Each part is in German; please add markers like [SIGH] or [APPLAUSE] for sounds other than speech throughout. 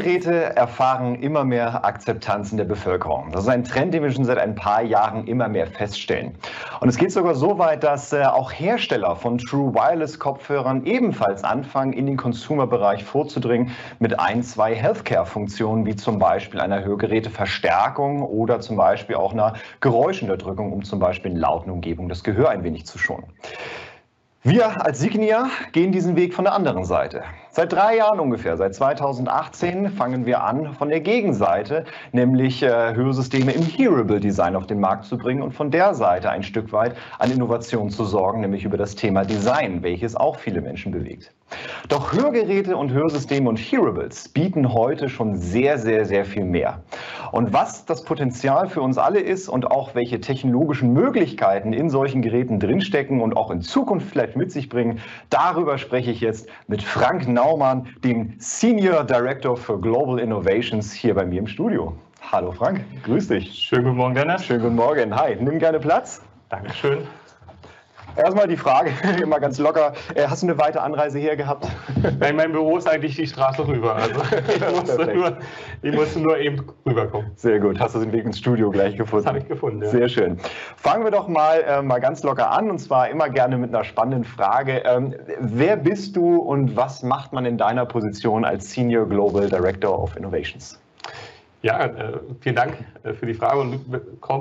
Hörgeräte erfahren immer mehr Akzeptanz in der Bevölkerung. Das ist ein Trend, den wir schon seit ein paar Jahren immer mehr feststellen. Und es geht sogar so weit, dass äh, auch Hersteller von True Wireless Kopfhörern ebenfalls anfangen, in den Consumer-Bereich vorzudringen mit ein, zwei Healthcare-Funktionen, wie zum Beispiel einer Hörgeräteverstärkung oder zum Beispiel auch einer Geräuschunterdrückung, um zum Beispiel in lauten Umgebungen das Gehör ein wenig zu schonen. Wir als Signia gehen diesen Weg von der anderen Seite. Seit drei Jahren ungefähr, seit 2018, fangen wir an, von der Gegenseite, nämlich äh, Hörsysteme im Hearable Design auf den Markt zu bringen und von der Seite ein Stück weit an Innovation zu sorgen, nämlich über das Thema Design, welches auch viele Menschen bewegt. Doch Hörgeräte und Hörsysteme und Hearables bieten heute schon sehr, sehr, sehr viel mehr. Und was das Potenzial für uns alle ist und auch welche technologischen Möglichkeiten in solchen Geräten drinstecken und auch in Zukunft vielleicht mit sich bringen, darüber spreche ich jetzt mit Frank Naumann, dem Senior Director für Global Innovations hier bei mir im Studio. Hallo Frank, grüß dich. Schönen guten Morgen, Dennis. Schönen guten Morgen. Hi, nimm gerne Platz. Dankeschön. Erstmal die Frage, [LAUGHS] immer ganz locker. Äh, hast du eine weite Anreise her gehabt? Nein, mein Büro ist eigentlich die Straße rüber. Also [LAUGHS] ich musste, nur, ich musste nur eben rüberkommen. Sehr gut. Hast du den Weg ins Studio gleich gefunden? Das habe ich gefunden, ja. Sehr schön. Fangen wir doch mal, äh, mal ganz locker an und zwar immer gerne mit einer spannenden Frage. Ähm, wer bist du und was macht man in deiner Position als Senior Global Director of Innovations? Ja, äh, vielen Dank äh, für die Frage und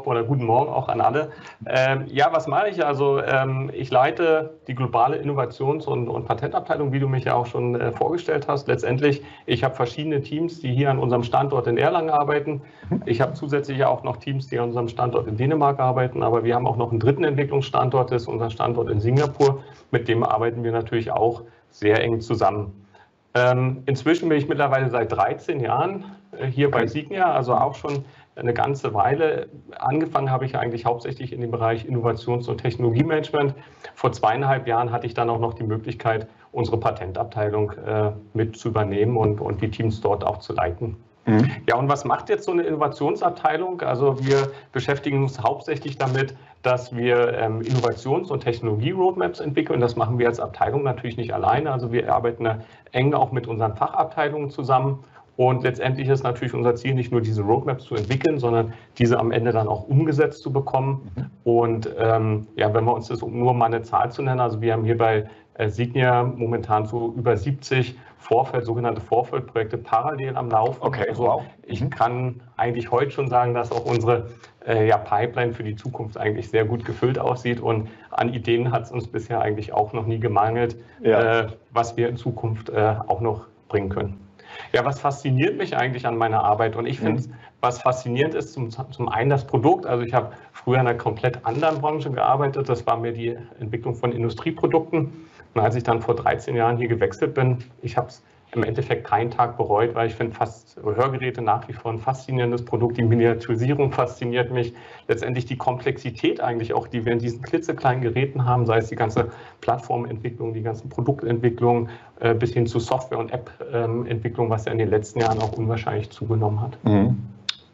oder guten Morgen auch an alle. Ähm, ja, was mache ich? Also ähm, ich leite die globale Innovations- und, Patentabteilung, wie du mich ja auch schon äh, vorgestellt hast. Letztendlich, ich habe verschiedene Teams, die hier an unserem Standort in Erlangen arbeiten. Ich habe zusätzlich auch noch Teams, die an unserem Standort in Dänemark arbeiten, aber wir haben auch noch einen dritten Entwicklungsstandort, das ist unser Standort in Singapur. Mit dem arbeiten wir natürlich auch sehr eng zusammen. Ähm, inzwischen bin ich mittlerweile seit 13 Jahren hier bei Signia, also auch schon eine ganze Weile. Angefangen habe ich eigentlich hauptsächlich in dem Bereich Innovations- und Technologiemanagement. Vor zweieinhalb Jahren hatte ich dann auch noch die Möglichkeit, unsere Patentabteilung äh, mit zu übernehmen und, und die Teams dort auch zu leiten. Mhm. Ja, und was macht jetzt so eine Innovationsabteilung? Also wir beschäftigen uns hauptsächlich damit, dass wir ähm, Innovations- und Technologie-Roadmaps entwickeln. Das machen wir als Abteilung natürlich nicht alleine. Also wir arbeiten eng auch mit unseren Fachabteilungen zusammen und letztendlich ist natürlich unser Ziel, nicht nur diese Roadmaps zu entwickeln, sondern diese am Ende dann auch umgesetzt zu bekommen. Und ähm, ja, wenn wir uns das, um nur mal eine Zahl zu nennen, also wir haben hier bei äh, Signia momentan so über 70 Vorfeld, sogenannte Vorfeldprojekte parallel am Laufen. Okay, also wow. ich mhm. kann eigentlich heute schon sagen, dass auch unsere äh, ja, Pipeline für die Zukunft eigentlich sehr gut gefüllt aussieht und an Ideen hat es uns bisher eigentlich auch noch nie gemangelt, ja. äh, was wir in Zukunft äh, auch noch bringen können. Ja, was fasziniert mich eigentlich an meiner Arbeit? Und ich finde, mhm. was faszinierend ist, zum, zum einen das Produkt. Also ich habe früher in einer komplett anderen Branche gearbeitet. Das war mir die Entwicklung von Industrieprodukten. Und als ich dann vor 13 Jahren hier gewechselt bin, ich habe es im Endeffekt keinen Tag bereut, weil ich finde fast Hörgeräte nach wie vor ein faszinierendes Produkt. Die Miniaturisierung fasziniert mich. Letztendlich die Komplexität eigentlich auch, die wir in diesen klitzekleinen Geräten haben, sei es die ganze Plattformentwicklung, die ganzen Produktentwicklung äh, bis hin zu Software- und App-Entwicklung, was ja in den letzten Jahren auch unwahrscheinlich zugenommen hat. Mhm.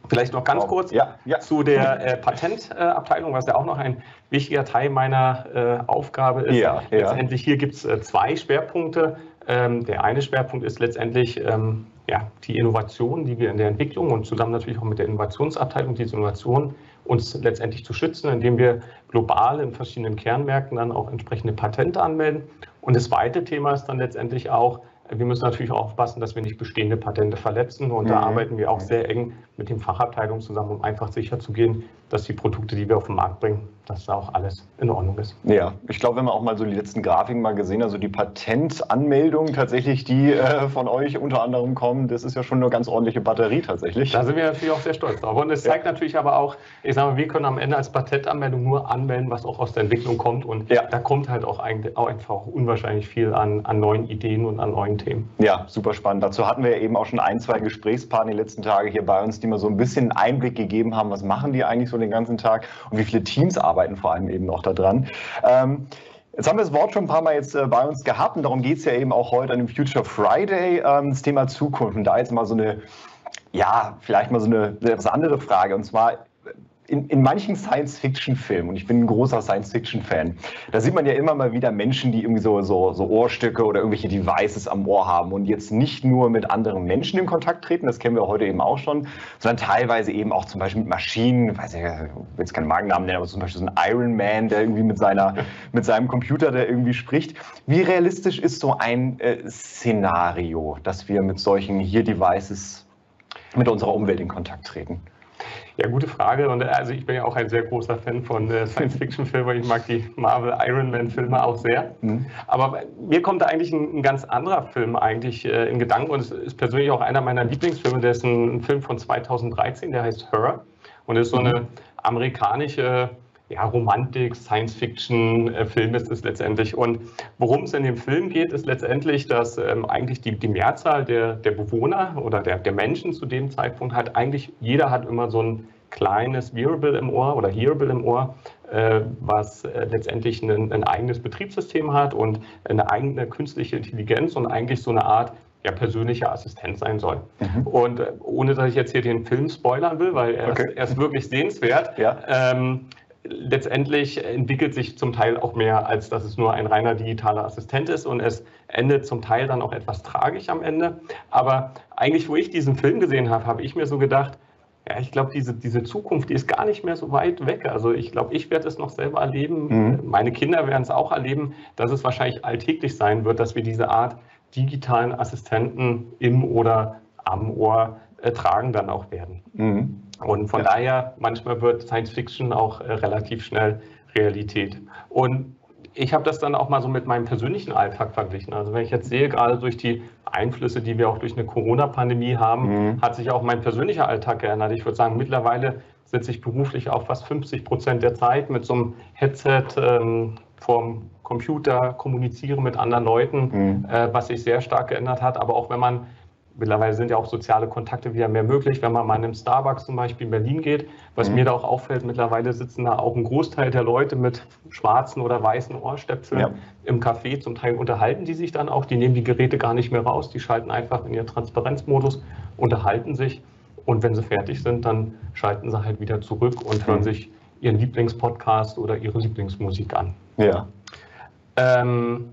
Vielleicht noch ganz kurz ja, ja. zu der äh, Patentabteilung, was ja auch noch ein wichtiger Teil meiner äh, Aufgabe ist. Ja, Letztendlich hier gibt es äh, zwei Schwerpunkte. Ähm, der eine Schwerpunkt ist letztendlich ähm, ja, die Innovation, die wir in der Entwicklung und zusammen natürlich auch mit der Innovationsabteilung, diese Innovation uns letztendlich zu schützen, indem wir global in verschiedenen Kernmärkten dann auch entsprechende Patente anmelden. Und das zweite Thema ist dann letztendlich auch, wir müssen natürlich auch aufpassen, dass wir nicht bestehende Patente verletzen. Und mhm. da arbeiten wir auch sehr eng mit den Fachabteilungen zusammen, um einfach sicherzugehen, dass die Produkte, die wir auf den Markt bringen, dass da auch alles in Ordnung ist. Ja, ich glaube, wenn man auch mal so die letzten Grafiken mal gesehen, also die Patentanmeldungen tatsächlich, die äh, von euch unter anderem kommen, das ist ja schon eine ganz ordentliche Batterie tatsächlich. Da sind wir natürlich auch sehr stolz drauf. Und es zeigt ja. natürlich aber auch, ich sage mal, wir können am Ende als Patentanmeldung nur anmelden, was auch aus der Entwicklung kommt. Und ja. da kommt halt auch, eigentlich, auch einfach unwahrscheinlich viel an, an neuen Ideen und an neuen Themen. Ja, super spannend. Dazu hatten wir eben auch schon ein, zwei Gesprächspartner die letzten Tage hier bei uns, die mal so ein bisschen Einblick gegeben haben, was machen die eigentlich so den ganzen Tag und wie viele Teams arbeiten vor allem eben noch daran. Ähm, Jetzt haben wir das Wort schon ein paar Mal jetzt äh, bei uns gehabt und darum geht es ja eben auch heute an dem Future Friday, ähm, das Thema Zukunft. Und da jetzt mal so eine, ja, vielleicht mal so eine etwas andere Frage. Und zwar, in, in manchen Science-Fiction-Filmen, und ich bin ein großer Science-Fiction-Fan, da sieht man ja immer mal wieder Menschen, die irgendwie so, so, so Ohrstücke oder irgendwelche Devices am Ohr haben und jetzt nicht nur mit anderen Menschen in Kontakt treten, das kennen wir heute eben auch schon, sondern teilweise eben auch zum Beispiel mit Maschinen, weiß ich, ich will jetzt keinen Magennamen nennen, aber zum Beispiel so ein Iron Man, der irgendwie mit, seiner, mit seinem Computer, der irgendwie spricht. Wie realistisch ist so ein äh, Szenario, dass wir mit solchen hier Devices mit unserer Umwelt in Kontakt treten? Ja, gute Frage. Und also ich bin ja auch ein sehr großer Fan von äh, Science-Fiction-Filmen. Ich mag die Marvel Iron Man-Filme auch sehr. Mhm. Aber mir kommt da eigentlich ein, ein ganz anderer Film eigentlich äh, in Gedanken und es ist persönlich auch einer meiner Lieblingsfilme. Der ist ein, ein Film von 2013, der heißt Her und ist so eine mhm. amerikanische ja, Romantik, Science-Fiction-Film ist es letztendlich. Und worum es in dem Film geht, ist letztendlich, dass ähm, eigentlich die, die Mehrzahl der, der Bewohner oder der, der Menschen zu dem Zeitpunkt hat, eigentlich jeder hat immer so ein kleines Wearable im Ohr oder Hearable im Ohr, äh, was äh, letztendlich ein, ein, eigenes Betriebssystem hat und eine eigene künstliche Intelligenz und eigentlich so eine Art ja, persönlicher Assistent sein soll. Mhm. Und äh, ohne dass ich jetzt hier den Film spoilern will, weil er, okay. ist, er ist wirklich sehenswert, ja. ähm, letztendlich entwickelt sich zum Teil auch mehr, als dass es nur ein reiner digitaler Assistent ist und es endet zum Teil dann auch etwas tragisch am Ende. Aber eigentlich, wo ich diesen Film gesehen habe, habe ich mir so gedacht, ja, ich glaube, diese, diese Zukunft, die ist gar nicht mehr so weit weg. Also ich glaube, ich werde es noch selber erleben, mhm. meine Kinder werden es auch erleben, dass es wahrscheinlich alltäglich sein wird, dass wir diese Art digitalen Assistenten im oder am Ohr äh, tragen dann auch werden. Mhm. Und von ja. daher, manchmal wird Science Fiction auch äh, relativ schnell Realität. Und ich habe das dann auch mal so mit meinem persönlichen Alltag verglichen. Also wenn ich jetzt sehe, gerade durch die Einflüsse, die wir auch durch eine Corona-Pandemie haben, mhm. hat sich auch mein persönlicher Alltag geändert. Ich würde sagen, mittlerweile sitze ich beruflich auch fast 50 Prozent der Zeit mit so einem Headset ähm, vorm Computer, kommuniziere mit anderen Leuten, mhm. äh, was sich sehr stark geändert hat. Aber auch wenn man mittlerweile sind ja auch soziale Kontakte wieder mehr möglich, wenn man mal in einem Starbucks zum Beispiel in Berlin geht. Was mhm. mir da auch auffällt, mittlerweile sitzen da auch ein Großteil der Leute mit schwarzen oder weißen Ohrstöpseln ja. im Café. Zum Teil unterhalten die sich dann auch, die nehmen die Geräte gar nicht mehr raus, die schalten einfach in ihren Transparenzmodus, unterhalten sich und wenn sie fertig sind, dann schalten sie halt wieder zurück und hören mhm. sich ihren Lieblingspodcast oder ihre Lieblingsmusik an. Ja. Ähm,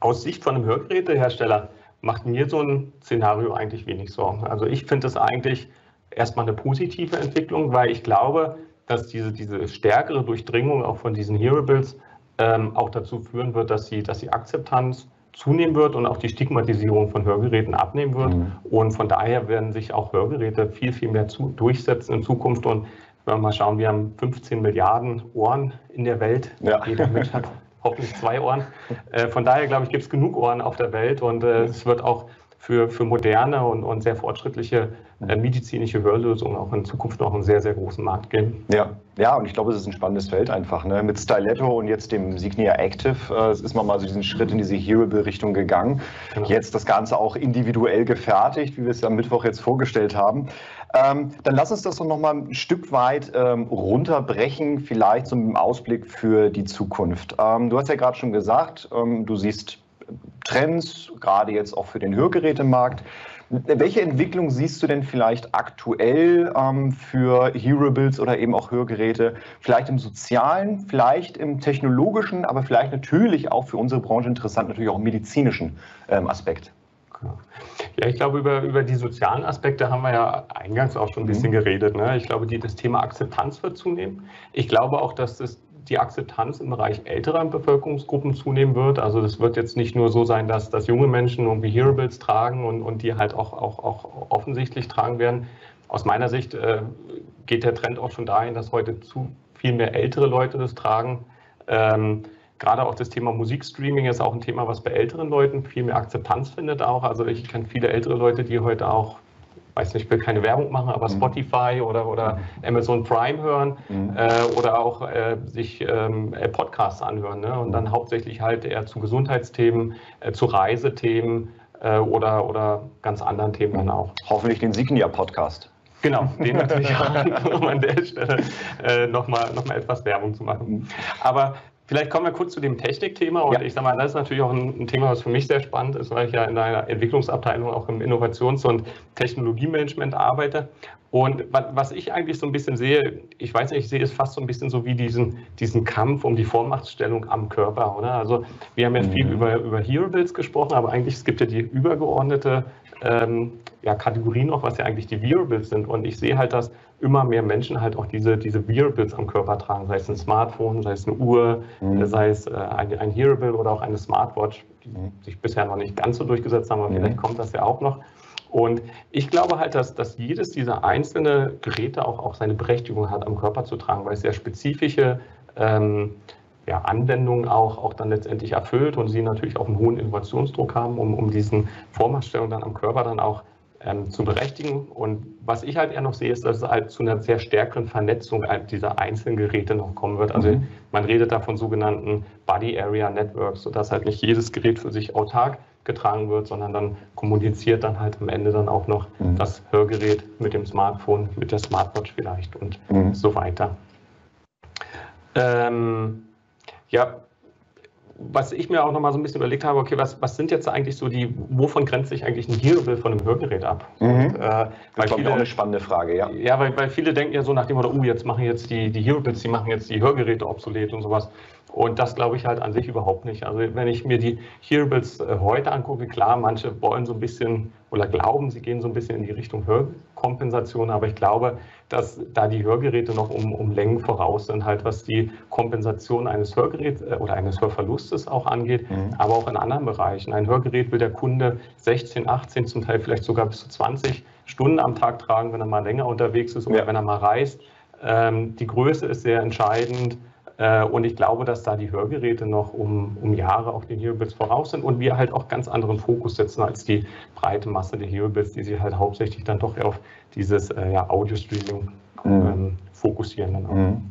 aus Sicht von einem Hörgerätehersteller macht mir so ein Szenario eigentlich wenig Sorgen. Also ich finde es eigentlich erstmal eine positive Entwicklung, weil ich glaube, dass diese, diese stärkere Durchdringung auch von diesen Hearables ähm, auch dazu führen wird, dass die, dass die Akzeptanz zunehmen wird und auch die Stigmatisierung von Hörgeräten abnehmen wird. Mhm. Und von daher werden sich auch Hörgeräte viel, viel mehr zu, durchsetzen in Zukunft. Und wenn wir mal schauen, wir haben 15 Milliarden Ohren in der Welt. Ja. Jeder Mensch hat [LAUGHS] hoffentlich zwei Ohren. Äh, von daher, glaube ich, gibt es genug Ohren auf der Welt und äh, es wird auch für, für moderne und, und sehr fortschrittliche äh, medizinische Hörlösungen auch in Zukunft noch einen sehr, sehr großen Markt geben. Ja, ja und ich glaube, es ist ein spannendes Feld einfach. Ne? Mit Styletto und jetzt dem Signia Active äh, ist man mal so diesen Schritt in diese Hearable-Richtung gegangen. Genau. Jetzt das Ganze auch individuell gefertigt, wie wir es am Mittwoch jetzt vorgestellt haben. Ähm, dann lass uns das doch nochmal ein Stück weit ähm, runterbrechen, vielleicht im Ausblick für die Zukunft. Ähm, du hast ja gerade schon gesagt, ähm, du siehst Trends, gerade jetzt auch für den Hörgerätemarkt. Welche Entwicklung siehst du denn vielleicht aktuell ähm, für Hearables oder eben auch Hörgeräte? Vielleicht im sozialen, vielleicht im technologischen, aber vielleicht natürlich auch für unsere Branche interessant, natürlich auch im medizinischen ähm, Aspekt. Ja, ich glaube, über, über die sozialen Aspekte haben wir ja eingangs auch schon ein bisschen mhm. geredet. Ne? Ich glaube, die, das Thema Akzeptanz wird zunehmen. Ich glaube auch, dass das die Akzeptanz im Bereich älterer Bevölkerungsgruppen zunehmen wird. Also das wird jetzt nicht nur so sein, dass, dass junge Menschen irgendwie Hearables tragen und, und die halt auch, auch, auch offensichtlich tragen werden. Aus meiner Sicht äh, geht der Trend auch schon dahin, dass heute zu viel mehr ältere Leute das tragen. Ähm, gerade auch das Thema Musikstreaming ist auch ein Thema, was bei älteren Leuten viel mehr Akzeptanz findet auch. Also ich kenne viele ältere Leute, die heute auch weiß nicht, ich will keine Werbung machen, aber mhm. Spotify oder, oder Amazon Prime hören mhm. äh, oder auch äh, sich ähm, äh, Podcasts anhören ne? und dann hauptsächlich halt eher zu Gesundheitsthemen, äh, zu Reisethemen äh, oder, oder ganz anderen Themen dann auch. Hoffentlich den Signia-Podcast. Genau, den natürlich [LAUGHS] auch, um [LAUGHS] an der Stelle äh, nochmal noch mal etwas Werbung zu machen. Mhm. Aber Vielleicht kommen wir kurz zu dem Technikthema und ja. ich sage mal, das ist natürlich auch ein, Thema, was für mich sehr spannend ist, weil ich ja in einer Entwicklungsabteilung auch im Innovations- und Technologiemanagement arbeite. Und was ich eigentlich so ein bisschen sehe, ich weiß nicht, ich sehe es fast so ein bisschen so wie diesen, diesen Kampf um die Vormachtstellung am Körper, oder? Also wir haben ja viel mhm. über, über Hearables gesprochen, aber eigentlich es gibt ja die übergeordnete ähm, ja, Kategorie noch, was ja eigentlich die Wearables sind. Und ich sehe halt, dass immer mehr Menschen halt auch diese, diese Wearables am Körper tragen, sei es ein Smartphone, sei es eine Uhr, mhm. sei es äh, ein, ein Hearable oder auch eine Smartwatch, die mhm. sich bisher noch nicht ganz so durchgesetzt haben, aber mhm. vielleicht kommt das ja auch noch. Und ich glaube halt, dass, dass jedes dieser einzelnen Geräte auch, auch seine Berechtigung hat, am Körper zu tragen, weil es sehr spezifische ähm, ja, Anwendungen auch, auch dann letztendlich erfüllt und sie natürlich auch einen hohen Innovationsdruck haben, um, um diesen Vormachtstellung dann am Körper dann auch ähm, zu berechtigen. Und was ich halt eher noch sehe, ist, dass es halt zu einer sehr stärkeren Vernetzung dieser einzelnen Geräte noch kommen wird. Also mhm. man redet da von sogenannten Body Area Networks, sodass halt nicht jedes Gerät für sich autark getragen wird, sondern dann kommuniziert dann halt am Ende dann auch noch mhm. das Hörgerät mit dem Smartphone, mit der Smartwatch vielleicht und mhm. so weiter. Ähm, ja, was ich mir auch noch mal so ein bisschen überlegt habe, okay, was, was sind jetzt eigentlich so die, wovon grenzt sich eigentlich ein Hearable von einem Hörgerät ab? Mhm. Und, äh, das ist viele, auch eine spannende Frage, ja. Ja, weil, weil viele denken ja so nach dem Motto, oh, jetzt machen jetzt die, die Hearables, die machen jetzt die Hörgeräte obsolet und sowas. Und das glaube ich halt an sich überhaupt nicht. Also wenn ich mir die Hearables äh, heute angucke, klar, manche wollen so ein bisschen oder glauben, sie gehen so ein bisschen in die Richtung Hörkompensation, aber ich glaube, dass da die Hörgeräte noch um, um Längen voraus sind, halt was die Kompensation eines Hörgeräts äh, oder eines Hörverlustes auch angeht, mhm. aber auch in anderen Bereichen. Ein Hörgerät will der Kunde 16, 18, zum Teil vielleicht sogar bis zu 20 Stunden am Tag tragen, wenn er mal länger unterwegs ist oder ja. wenn er mal reist. Ähm, die Größe ist sehr entscheidend. Äh, und ich glaube, dass da die Hörgeräte noch um, um Jahre auch den Hearables voraus sind und wir halt auch ganz anderen Fokus setzen als die breite Masse der Hearables, die sich halt hauptsächlich dann doch auf dieses äh, ja, Audio-Streaming mhm. ähm, fokussieren. Dann auch. Mhm.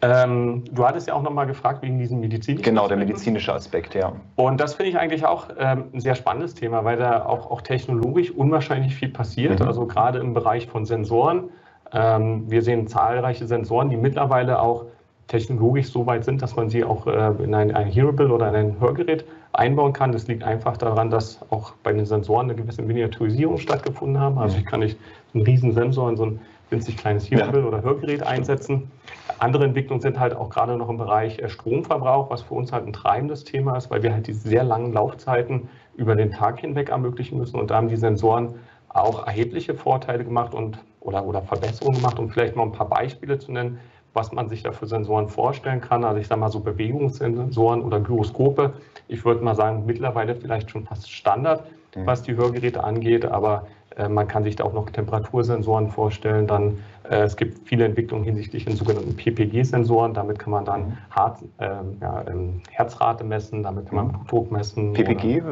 Ähm, du hattest ja auch nochmal gefragt wegen diesem medizinischen Genau, der medizinische Aspekt, ja. Und das finde ich eigentlich auch ähm, ein sehr spannendes Thema, weil da auch, auch technologisch unwahrscheinlich viel passiert. Mhm. Also gerade im Bereich von Sensoren. Ähm, wir sehen zahlreiche Sensoren, die mittlerweile auch technologisch so weit sind, dass man sie auch äh, in ein, ein Hearable oder in ein Hörgerät einbauen kann. Das liegt einfach daran, dass auch bei den Sensoren eine gewisse Miniaturisierung stattgefunden haben. Also ich kann nicht einen riesen Sensor in so ein winzig kleines Hearable ja. oder Hörgerät einsetzen. Andere Entwicklungen sind halt auch gerade noch im Bereich äh, Stromverbrauch, was für uns halt ein treibendes Thema ist, weil wir halt diese sehr langen Laufzeiten über den Tag hinweg ermöglichen müssen. Und da haben die Sensoren auch erhebliche Vorteile gemacht und oder, oder Verbesserungen gemacht, um vielleicht mal ein paar Beispiele zu nennen was man sich da für Sensoren vorstellen kann. Also ich sage mal so Bewegungssensoren oder Gyroskope. Ich würde mal sagen, mittlerweile vielleicht schon fast Standard, was die Hörgeräte angeht, aber man kann sich da auch noch Temperatursensoren vorstellen. Dann, äh, es gibt viele Entwicklungen hinsichtlich den sogenannten PPG-Sensoren. Damit kann man dann mhm. Hart, äh, ja, ähm, Herzrate messen, damit kann man mhm. Blutdruck messen. PPG?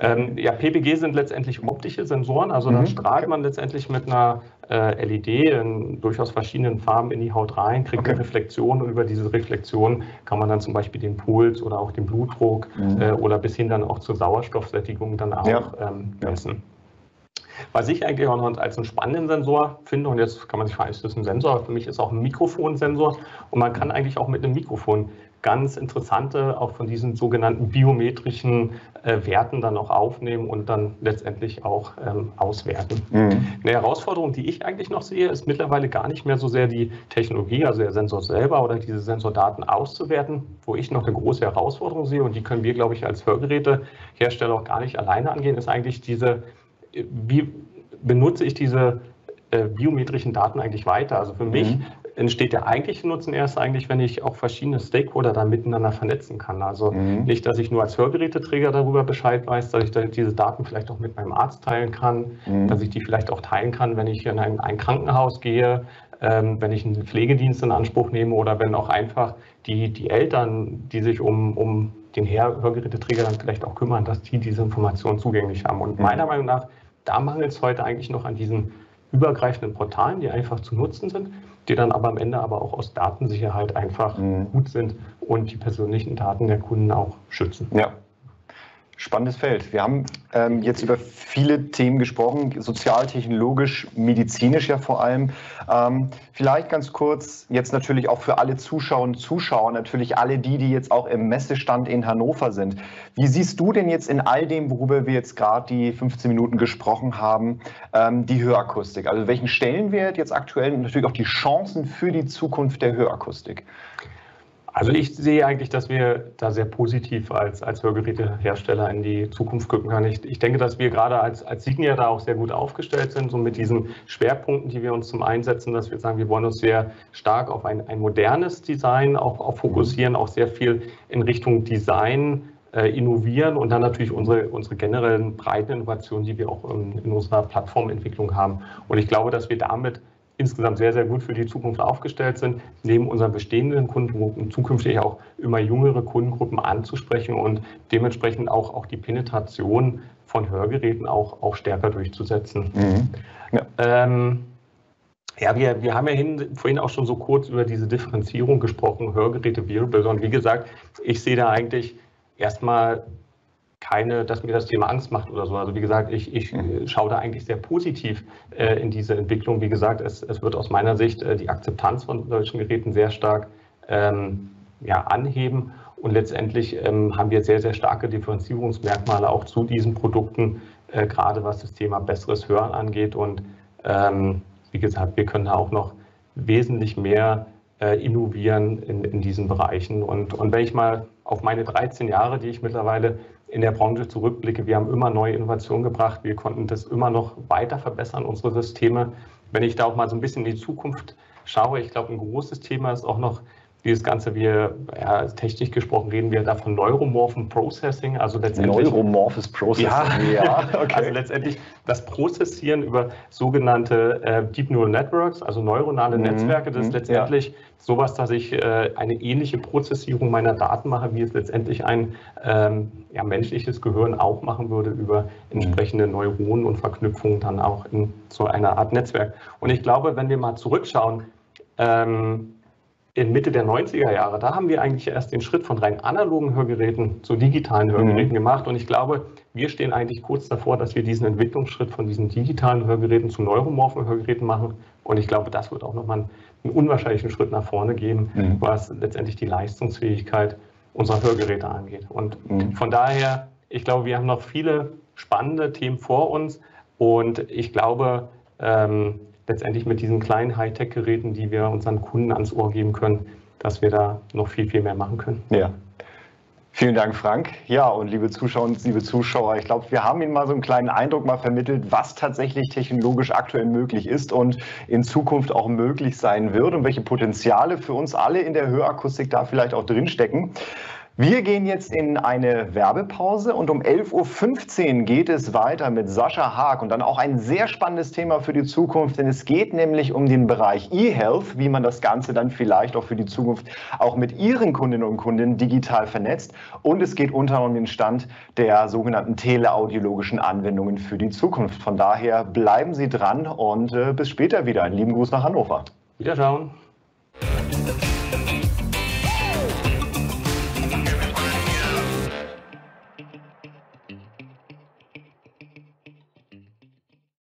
Ähm, ja, PPG sind letztendlich optische Sensoren. Also mhm. dann strahlt man letztendlich mit einer äh, LED in durchaus verschiedenen Farben in die Haut rein, kriegt okay. eine Reflexion und über diese Reflexion kann man dann zum Beispiel den Puls oder auch den Blutdruck mhm. äh, oder bis hin dann auch zur Sauerstoffsättigung dann auch ja. ähm, messen. Ja. Was ich eigentlich auch noch als einen spannenden Sensor finde, und jetzt kann man sich fragen, ist das ein Sensor? Für mich ist auch ein Mikrofonsensor und man kann eigentlich auch mit einem Mikrofon ganz interessante, auch von diesen sogenannten biometrischen äh, Werten dann auch aufnehmen und dann letztendlich auch ähm, auswerten. Mhm. Eine Herausforderung, die ich eigentlich noch sehe, ist mittlerweile gar nicht mehr so sehr die Technologie, also der Sensor selber oder diese Sensordaten auszuwerten, wo ich noch eine große Herausforderung sehe und die können wir, glaube ich, als Hörgerätehersteller auch gar nicht alleine angehen, ist eigentlich diese wie benutze ich diese äh, biometrischen Daten eigentlich weiter? Also für mhm. mich entsteht der eigentliche Nutzen erst eigentlich, wenn ich auch verschiedene Stakeholder da miteinander vernetzen kann. Also mhm. nicht, dass ich nur als Hörgeräteträger darüber Bescheid weiß, dass ich da diese Daten vielleicht auch mit meinem Arzt teilen kann, mhm. dass ich die vielleicht auch teilen kann, wenn ich in ein, ein Krankenhaus gehe, wenn ich einen Pflegedienst in Anspruch nehme oder wenn auch einfach die, die Eltern, die sich um, um den Hörgeräteträger dann vielleicht auch kümmern, dass die diese Informationen zugänglich haben. Und mhm. meiner Meinung nach da mangelt es heute eigentlich noch an diesen übergreifenden Portalen, die einfach zu nutzen sind, die dann aber am Ende aber auch aus Datensicherheit einfach mhm. gut sind und die persönlichen Daten der Kunden auch schützen. Ja. Spannendes Feld. Wir haben ähm, jetzt über viele Themen gesprochen, sozial, technologisch, medizinisch ja vor allem. Ähm, vielleicht ganz kurz, jetzt natürlich auch für alle Zuschauer und Zuschauer, natürlich alle die, die jetzt auch im Messestand in Hannover sind. Wie siehst du denn jetzt in all dem, worüber wir jetzt gerade die 15 Minuten gesprochen haben, ähm, die Hörakustik? Also welchen Stellenwert jetzt aktuell und natürlich auch die Chancen für die Zukunft der Hörakustik? Also ich sehe eigentlich, dass wir da sehr positiv als, als Hörgerätehersteller in die Zukunft gucken können. Ich, ich denke, dass wir gerade als, als Signia da auch sehr gut aufgestellt sind, so mit diesen Schwerpunkten, die wir uns zum Einsetzen, dass wir sagen, wir wollen uns sehr stark auf ein, ein modernes Design auch, auch fokussieren, auch sehr viel in Richtung Design äh, innovieren und dann natürlich unsere, unsere generellen breiten Innovationen, die wir auch in, in unserer Plattformentwicklung haben. Und ich glaube, dass wir damit insgesamt sehr, sehr gut für die Zukunft aufgestellt sind, neben unseren bestehenden Kundengruppen zukünftig auch immer jüngere Kundengruppen anzusprechen und dementsprechend auch, auch die Penetration von Hörgeräten auch, auch stärker durchzusetzen. Mhm. Ja. Ähm, ja, wir, wir haben ja hin, vorhin auch schon so kurz über diese Differenzierung gesprochen, Hörgeräte, Wearables. Und wie gesagt, ich sehe da eigentlich erstmal keine, dass mir das Thema Angst macht oder so. Also wie gesagt, ich, ich mhm. schaue da eigentlich sehr positiv äh, in diese Entwicklung. Wie gesagt, es, es wird aus meiner Sicht äh, die Akzeptanz von solchen Geräten sehr stark ähm, ja, anheben. Und letztendlich ähm, haben wir sehr, sehr starke Differenzierungsmerkmale auch zu diesen Produkten, äh, gerade was das Thema besseres Hören angeht. Und ähm, wie gesagt, wir können da auch noch wesentlich mehr äh, innovieren in, in diesen Bereichen. Und, und wenn ich mal auf meine 13 Jahre, die ich mittlerweile in der Branche zurückblicke, wir haben immer neue Innovationen gebracht, wir konnten das immer noch weiter verbessern, unsere Systeme. Wenn ich da auch mal so ein bisschen in die Zukunft schaue, ich glaube, ein großes Thema ist auch noch dieses Ganze, wir, ja, technisch gesprochen reden wir da von neuromorphen Processing, also letztendlich. Neuromorphes Processing, ja, ja [LAUGHS] okay. also letztendlich das Prozessieren über sogenannte äh, Deep Neural Networks, also neuronale mhm. Netzwerke, das ist mhm. letztendlich ja. sowas, dass ich äh, eine ähnliche Prozessierung meiner Daten mache, wie es letztendlich ein ähm, ja, menschliches Gehirn auch machen würde über entsprechende mhm. Neuronen und Verknüpfungen dann auch in so einer Art Netzwerk. Und ich glaube, wenn wir mal zurückschauen, ähm, in Mitte der 90er Jahre, da haben wir eigentlich erst den Schritt von rein analogen Hörgeräten zu digitalen Hörgeräten mhm. gemacht. Und ich glaube, wir stehen eigentlich kurz davor, dass wir diesen Entwicklungsschritt von diesen digitalen Hörgeräten zu neuromorphen Hörgeräten machen. Und ich glaube, das wird auch nochmal einen unwahrscheinlichen Schritt nach vorne geben, mhm. was letztendlich die Leistungsfähigkeit unserer Hörgeräte angeht. Und mhm. von daher, ich glaube, wir haben noch viele spannende Themen vor uns. Und ich glaube, ähm, letztendlich mit diesen kleinen Hightech-Geräten, die wir unseren Kunden ans Ohr geben können, dass wir da noch viel, viel mehr machen können. Ja. Vielen Dank, Frank. Ja, und liebe Zuschauer und liebe Zuschauer, ich glaube, wir haben Ihnen mal so einen kleinen Eindruck mal vermittelt, was tatsächlich technologisch aktuell möglich ist und in Zukunft auch möglich sein wird und welche Potenziale für uns alle in der Hörakustik da vielleicht auch drinstecken. Wir gehen jetzt in eine Werbepause und um 11.15 Uhr geht es weiter mit Sascha Haag und dann auch ein sehr spannendes Thema für die Zukunft, denn es geht nämlich um den Bereich E-Health, wie man das Ganze dann vielleicht auch für die Zukunft auch mit Ihren Kundinnen und Kunden digital vernetzt und es geht unter anderem den Stand der sogenannten teleaudiologischen Anwendungen für die Zukunft. Von daher bleiben Sie dran und äh, bis später wieder. Einen lieben Gruß nach Hannover. Wiederschauen.